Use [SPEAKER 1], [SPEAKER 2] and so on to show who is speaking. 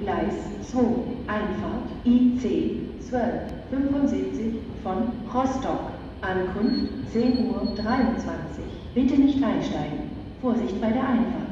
[SPEAKER 1] Gleis 2, Einfahrt IC 1275 von Rostock. Ankunft 10.23 Uhr. Bitte nicht einsteigen. Vorsicht bei der Einfahrt.